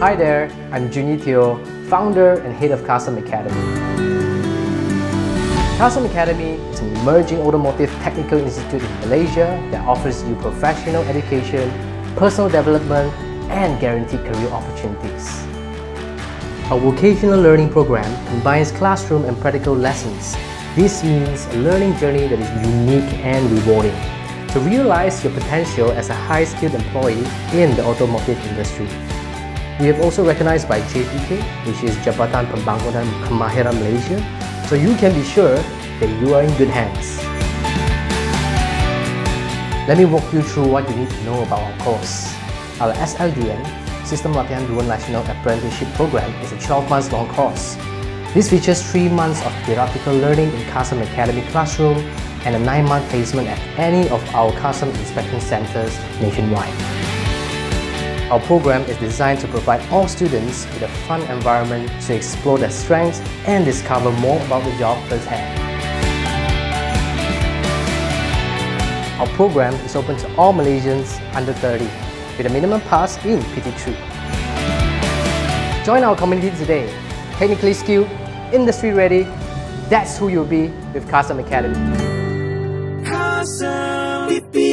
Hi there, I'm Junyi Teo, founder and head of Carsome Academy. Carsome Academy is an emerging automotive technical institute in Malaysia that offers you professional education, personal development, and guaranteed career opportunities. Our vocational learning program combines classroom and practical lessons. This means a learning journey that is unique and rewarding to realize your potential as a high-skilled employee in the automotive industry. We have also recognized by JPK, which is Jabatan Pembangunan Kemahiran Malaysia, so you can be sure that you are in good hands. Let me walk you through what you need to know about our course. Our SLDN, System Latihan Dual National Apprenticeship Program, is a 12 months long course. This features 3 months of theoretical learning in Carsome Academy classroom and a 9-month placement at any of our Carsome inspection centers nationwide. Our program is designed to provide all students with a fun environment to explore their strengths and discover more about the job firsthand. Our program is open to all Malaysians under 30 with a minimum pass in PT3. Join our community today. Technically skilled, industry ready, that's who you'll be with Carsome Academy. Custom.